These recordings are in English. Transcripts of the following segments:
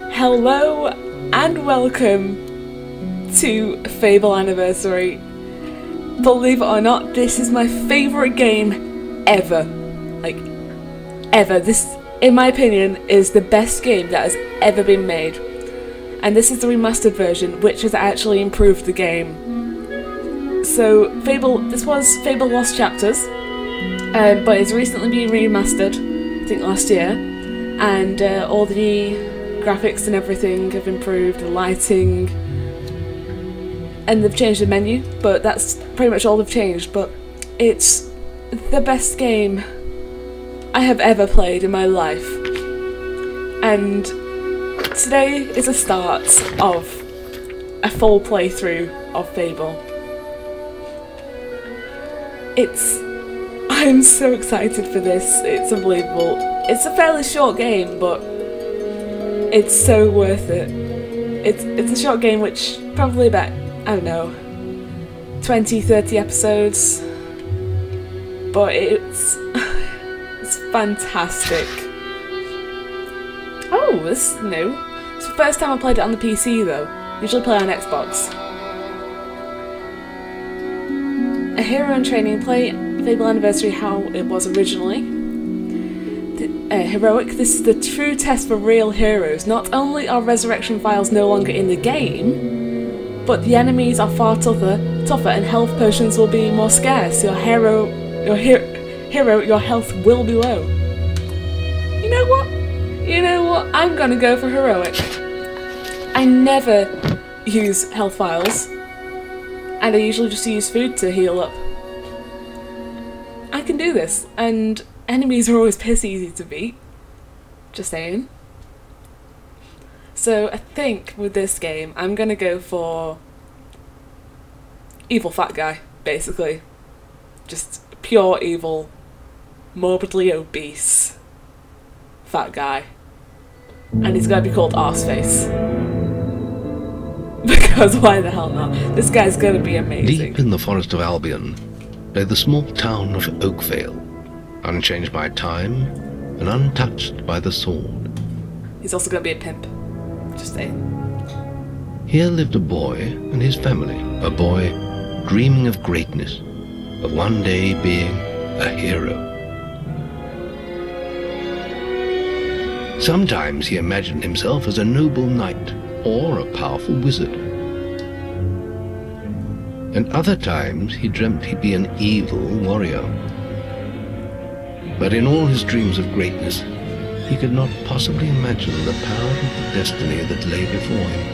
Hello and welcome to Fable Anniversary. Believe it or not, this is my favourite game ever. Like, ever. This, in my opinion, is the best game that has ever been made. And this is the remastered version, which has actually improved the game. So, Fable, this was Fable Lost Chapters, um, but it's recently been remastered, I think last year, and uh, all the graphics and everything have improved, the lighting, and they've changed the menu, but that's pretty much all they've changed. But it's the best game I have ever played in my life. And today is a start of a full playthrough of Fable. It's. I'm so excited for this, it's unbelievable. It's a fairly short game, but it's so worth it. It's, it's a short game which probably about, I don't know, 20, 30 episodes, but it's, it's fantastic. Oh, this is new. It's the first time I played it on the PC though. Usually play on Xbox. A hero in training play Fable Anniversary how it was originally. Uh, heroic, this is the true test for real heroes. Not only are resurrection phials no longer in the game, but the enemies are far tougher, tougher and health potions will be more scarce. Your hero, your he- hero, your health will be low. You know what? You know what? I'm gonna go for heroic. I never use health files, and I usually just use food to heal up. I can do this, and enemies are always piss easy to beat. Just saying. So I think with this game, I'm gonna go for evil fat guy, basically. Just pure evil, morbidly obese fat guy. And he's gonna be called Arseface. Because why the hell not? This guy's gonna be amazing. Deep in the forest of Albion lay the small town of Oakvale, unchanged by time and untouched by the sword. He's also gonna be a pimp. Just saying. Here lived a boy and his family, a boy dreaming of greatness, of one day being a hero. Sometimes he imagined himself as a noble knight or a powerful wizard. And other times he dreamt he'd be an evil warrior. But in all his dreams of greatness, he could not possibly imagine the power of the destiny that lay before him.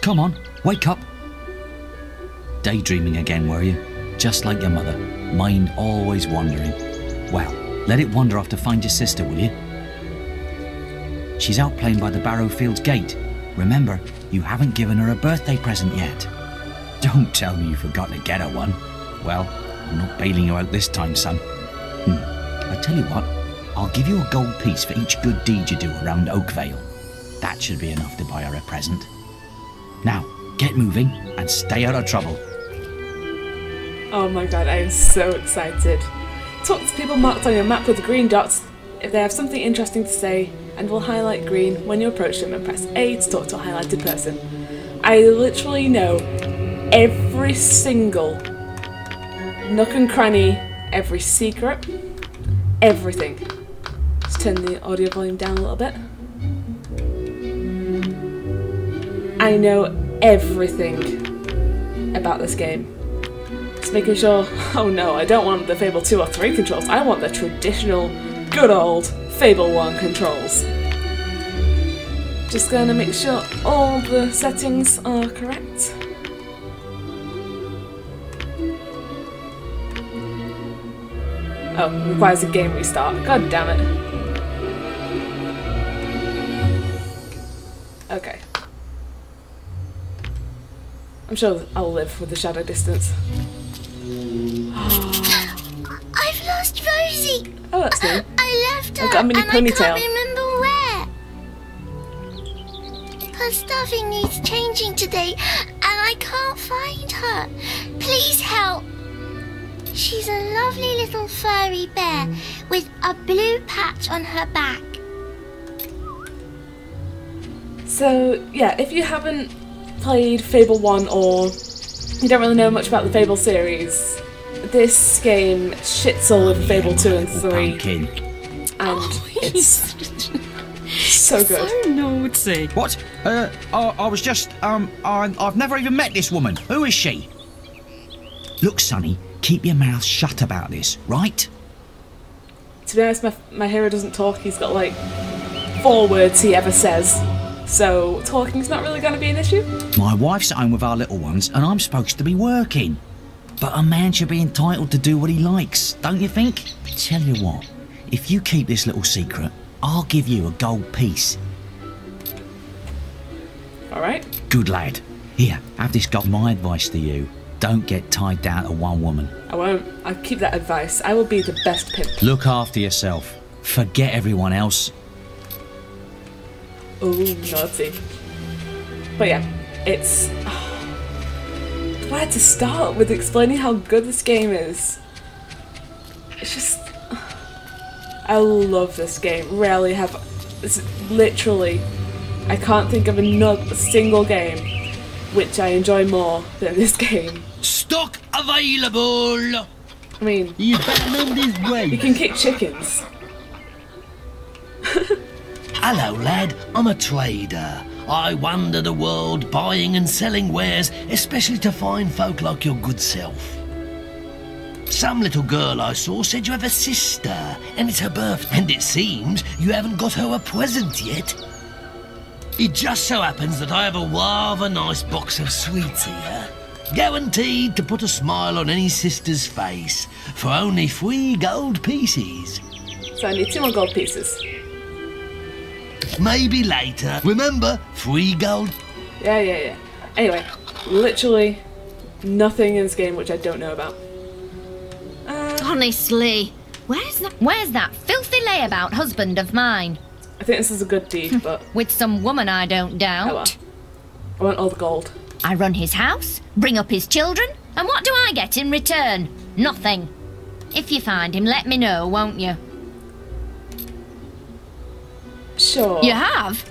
Come on, wake up. Daydreaming again, were you? Just like your mother, mind always wandering. Well, let it wander off to find your sister, will you? She's out playing by the Barrowfields gate. Remember, you haven't given her a birthday present yet. Don't tell me you forgot to get her one. Well, I'm not bailing you out this time, son. Hmm. I tell you what, I'll give you a gold piece for each good deed you do around Oakvale. That should be enough to buy her a present. Now, get moving and stay out of trouble. Oh my god, I am so excited. Talk to people marked on your map with green dots if they have something interesting to say, and will highlight green when you approach them and press A to talk to a highlighted person. I literally know every single nook and cranny, every secret, everything. Let's turn the audio volume down a little bit. I know everything about this game. Just making sure, oh no, I don't want the Fable 2 or 3 controls, I want the traditional, good old Fable 1 controls. Just gonna make sure all the settings are correct. Oh, requires a game restart. God damn it. Okay. I'm sure I'll live with the shadow distance. I've lost Rosie. Oh, that's new. I left her I've got a mini and ponytail. I can't remember where. Her stuffing needs changing today, and I can't find her. Please help. She's a lovely little furry bear with a blue patch on her back. So, yeah, if you haven't played Fable 1 or you don't really know much about the Fable series, this game shits all over Fable 2 and 3, Pumpkin. and it's so good. So naughty. What? Uh, I, I was just, um, I, I've never even met this woman. Who is she? Look, Sonny, keep your mouth shut about this, right? To be honest, my, my hero doesn't talk, he's got like four words he ever says. So, talking's not really going to be an issue. My wife's at home with our little ones, and I'm supposed to be working. But a man should be entitled to do what he likes, don't you think? Tell you what, if you keep this little secret, I'll give you a gold piece. Alright? Good lad. Here, have this got my advice to you. Don't get tied down to one woman. I won't. I'll keep that advice. I will be the best pimp. Look after yourself. Forget everyone else. Oh, naughty. But yeah, it's. Where to start with explaining how good this game is? It's just. I love this game. Rarely have. It's literally. I can't think of another single game which I enjoy more than this game. Stock available! I mean, You better mend his you can kick chickens. Hello, lad. I'm a trader. I wander the world buying and selling wares, especially to fine folk like your good self. Some little girl I saw said you have a sister, and it's her birthday, and it seems you haven't got her a present yet. It just so happens that I have a rather nice box of sweets here. Guaranteed to put a smile on any sister's face for only three gold pieces. So I need two more gold pieces. Maybe later. Remember, three gold. Yeah, yeah, yeah. Anyway, literally nothing in this game which I don't know about. Uh, Honestly. Where's that? Where's that filthy layabout husband of mine? I think this is a good deed, hmm. but With some woman I don't oh doubt. well. I want all the gold. I run his house, bring up his children, and what do I get in return? Nothing. If you find him, let me know, won't you? Sure. You have?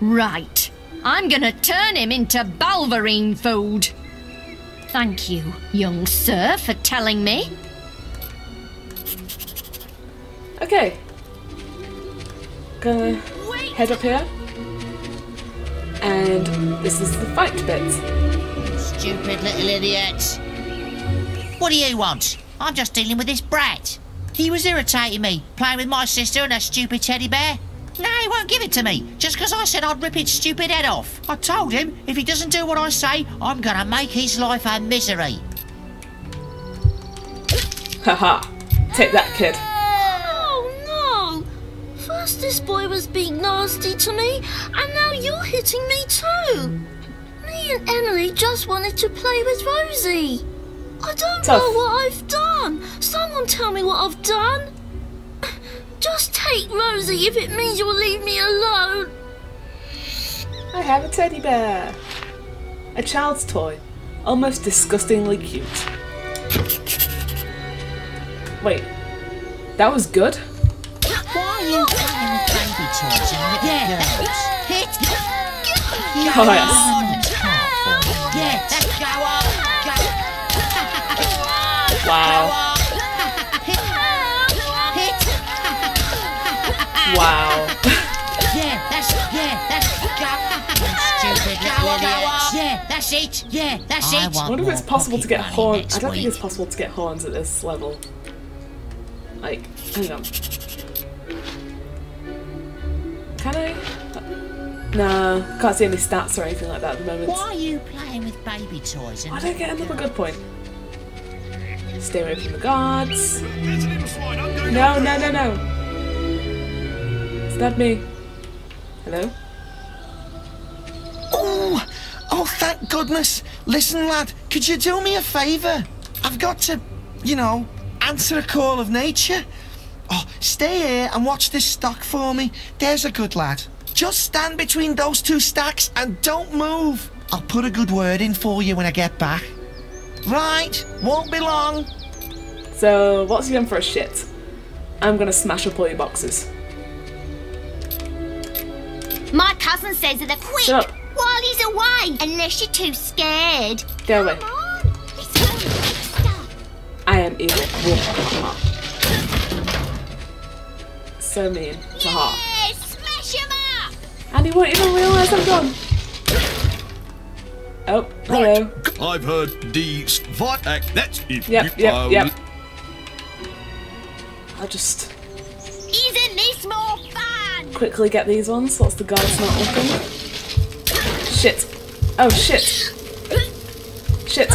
Right. I'm gonna turn him into Balverine food. Thank you, young sir, for telling me. Okay. Gonna head up here. And this is the fight bit. Stupid little idiot. What do you want? I'm just dealing with this brat. He was irritating me, playing with my sister and her stupid teddy bear. No, he won't give it to me, just 'cause I said I'd rip his stupid head off. I told him if he doesn't do what I say, I'm gonna make his life a misery. Haha. Take that, kid. This boy was being nasty to me, and now you're hitting me too. Me and Emily just wanted to play with Rosie. I don't Tough. know what I've done. Someone tell me what I've done. Just take Rosie if it means you'll leave me alone. I have a teddy bear. A child's toy. Almost disgustingly cute. Wait. That was good? Why little Yeah. girls? Hit! Oh, yes. Yeah, let's go on! Go! Wow. Wow. Yeah, that's yeah, that's go. Yeah, that's it. Yeah, that's it. I wonder if it's possible to get horns. I don't think it's possible to get horns at this level. Like, hang on. Can I? Nah, can't see any stats or anything like that at the moment. Why are you playing with baby toys? And Why did I get another good point? Stay away from the guards. No, no, no, no. It's not me. Hello? Oh, oh, thank goodness. Listen, lad, could you do me a favour? I've got to, you know, answer a call of nature. Oh, stay here and watch this stock for me. There's a good lad. Just stand between those two stacks and don't move. I'll put a good word in for you when I get back. Right, won't be long. So, what's he done for a shit? I'm gonna smash up all your boxes. My cousin says that they're quick Shut up. while he's away, unless you're too scared. Go away. Come on, let's go and get stuff. I am evil. So mean. Haha. Yeah, smash him up! And he won't even realise I'm gone. Oh, hello. Right. I've heard the fight act. That's if Yep, you yep, are- yep. I'll just Isn't this more fun? quickly get these ones whilst the guard's not looking. Shit. Oh, shit. Shit.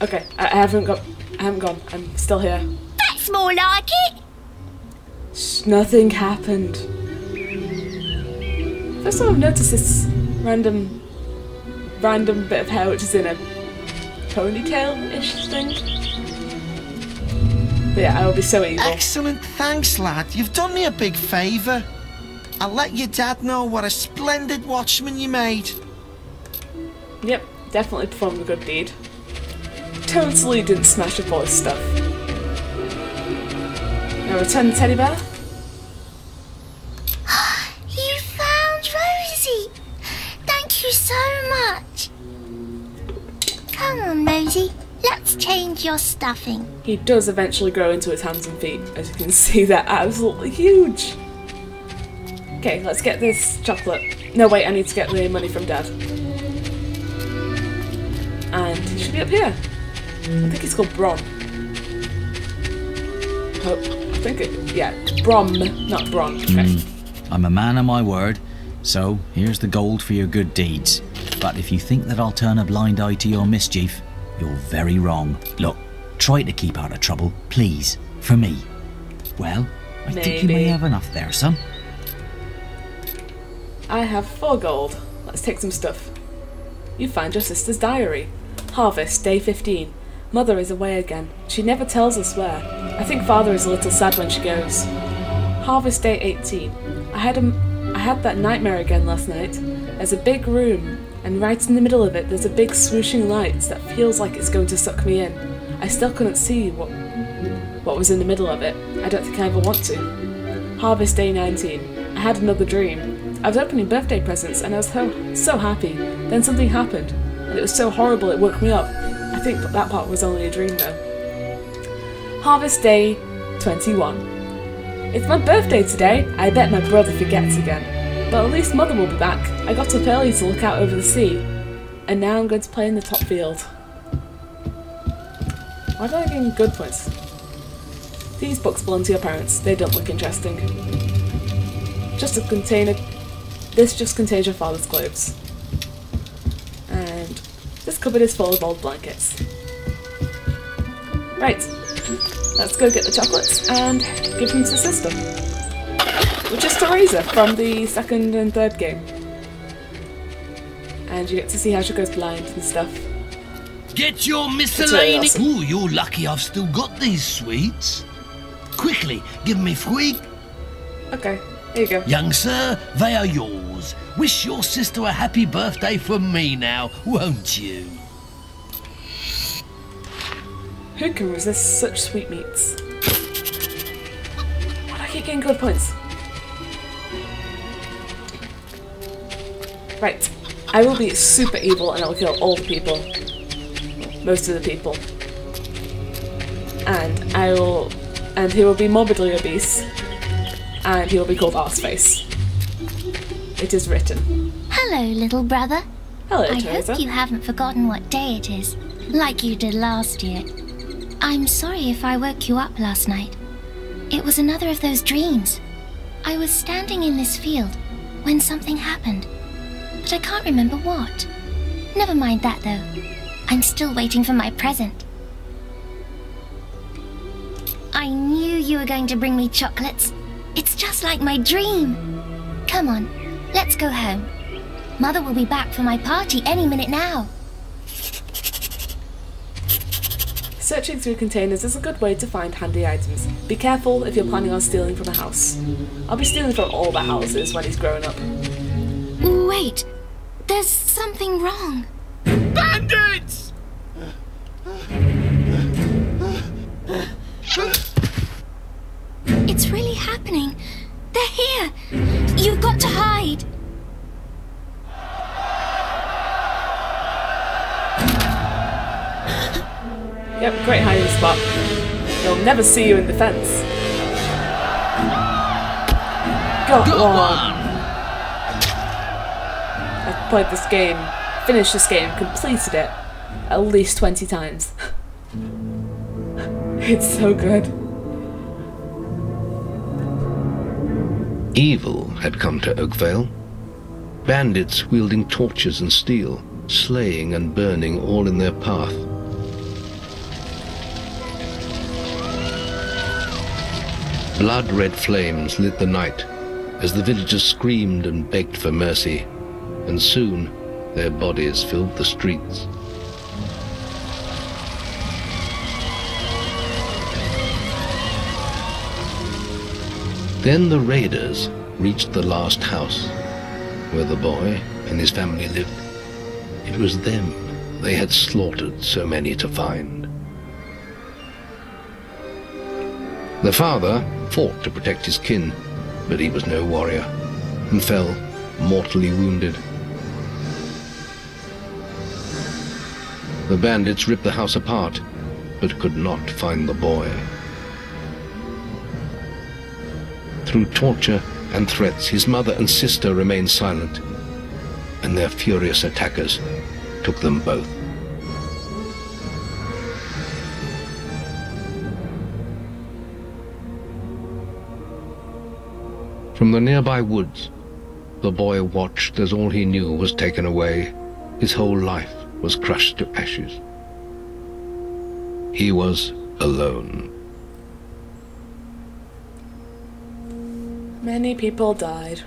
Okay, I, I haven't got. I haven't gone. I'm still here. That's more like it. Shh, nothing happened. First time I've noticed this random, random bit of hair which is in a ponytail-ish thing. But yeah, I will be so evil. Excellent, thanks, lad. You've done me a big favour. I'll let your dad know what a splendid watchman you made. Yep, definitely performed a good deed. Totally didn't smash up all his stuff. Return the teddy bear. You found Rosie. Thank you so much. Come on, Rosie. Let's change your stuffing. He does eventually grow into his hands and feet. As you can see, they're absolutely huge. Okay, let's get this chocolate. No, wait, I need to get the money from Dad. And he should be up here. I think he's called Brom. Oh, I think it, yeah, Brom, not Bron. Okay. I'm a man of my word, so here's the gold for your good deeds. But if you think that I'll turn a blind eye to your mischief, you're very wrong. Look, try to keep out of trouble, please, for me. Well, I think you may have enough there, son. I have four gold. Let's take some stuff. You find your sister's diary. Harvest, day 15. Mother is away again. She never tells us where. I think father is a little sad when she goes. Harvest, day 18. I had a, I had that nightmare again last night. There's a big room, and right in the middle of it, there's a big swooshing light that feels like it's going to suck me in. I still couldn't see what what was in the middle of it. I don't think I ever want to. Harvest Day 19. I had another dream. I was opening birthday presents and I was so, so happy. Then something happened, and it was so horrible it woke me up. I think that part was only a dream though. Harvest Day 21. It's my birthday today. I bet my brother forgets again. But at least mother will be back. I got up early to look out over the sea. And now I'm going to play in the top field. Why did I get good points? These books belong to your parents. They don't look interesting. Just a container. This just contains your father's clothes. Cupboard is full of old blankets. Right. Let's go get the chocolates and give them to sister. Which is Theresa from the second and third game. And you get to see how she goes blind and stuff. Get your really miscellaneous. awesome. Ooh, you're lucky I've still got these sweets. Quickly, give me three. Okay, you go. Young sir, they are yours. Wish your sister a happy birthday from me now, won't you? Who can resist such sweetmeats? Why do I keep getting good points? Right. I will be super evil and I will kill all the people. Most of the people. And I will and he will be morbidly obese. And he will be called Arseface. It is written. Hello, little brother. Hello, I Theresa. hope you haven't forgotten what day it is, like you did last year. I'm sorry if I woke you up last night. It was another of those dreams. I was standing in this field when something happened, but I can't remember what. Never mind that though. I'm still waiting for my present. I knew you were going to bring me chocolates. It's just like my dream. Come on, let's go home. Mother will be back for my party any minute now. Searching through containers is a good way to find handy items. Be careful if you're planning on stealing from a house. I'll be stealing from all the houses when he's grown up. Wait, there's something wrong. Bandits! It's really happening. They're here. You've got to hide. yep, great hiding spot. They'll never see you in the fence. Go, on. on. I've played this game, finished this game, completed it at least 20 times. it's so good. Evil had come to Oakvale. Bandits wielding torches and steel, slaying and burning all in their path. Blood-red flames lit the night as the villagers screamed and begged for mercy, and soon their bodies filled the streets. Then the raiders reached the last house where the boy and his family lived. It was them they had slaughtered so many to find. The father fought to protect his kin, but he was no warrior and fell mortally wounded. The bandits ripped the house apart, but could not find the boy. Through torture and threats, his mother and sister remained silent, and their furious attackers took them both. From the nearby woods, the boy watched as all he knew was taken away. His whole life was crushed to ashes. He was alone. Many people died.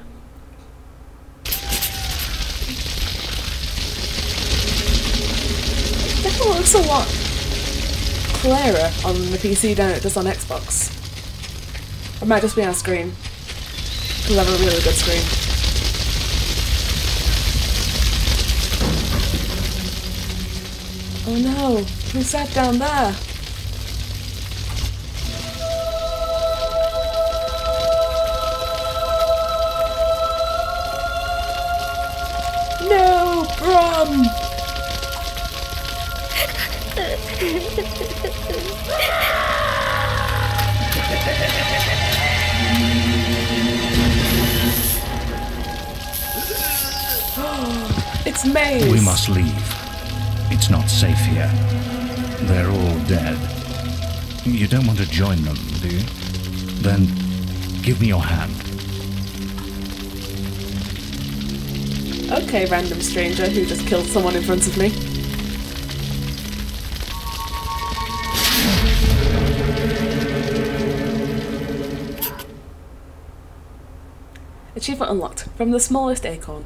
Definitely looks a lot clearer on the PC than it does on Xbox. It might just be our screen. We have a really good screen. Oh no, who sat down there? No, Brom! it's Maze! We must leave. It's not safe here. They're all dead. You don't want to join them, do you? Then give me your hand. Okay, random stranger who just killed someone in front of me. Achievement unlocked from the smallest acorn.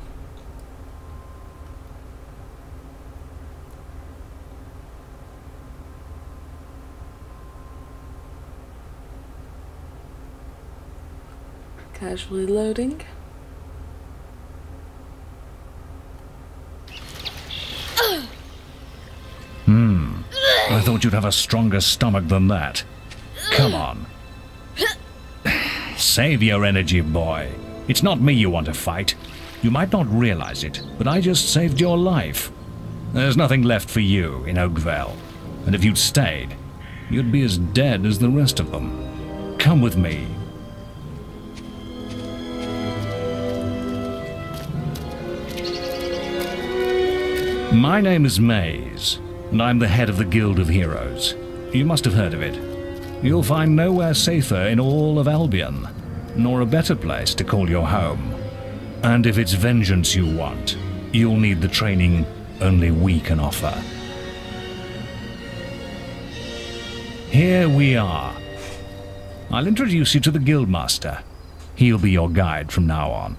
Casually loading. I thought you'd have a stronger stomach than that. Come on. Save your energy, boy. It's not me you want to fight. You might not realize it, but I just saved your life. There's nothing left for you in Oakvale. And if you'd stayed, you'd be as dead as the rest of them. Come with me. My name is Maze, and I'm the head of the Guild of Heroes. You must have heard of it. You'll find nowhere safer in all of Albion, nor a better place to call your home. And if it's vengeance you want, you'll need the training only we can offer. Here we are. I'll introduce you to the Guildmaster. He'll be your guide from now on.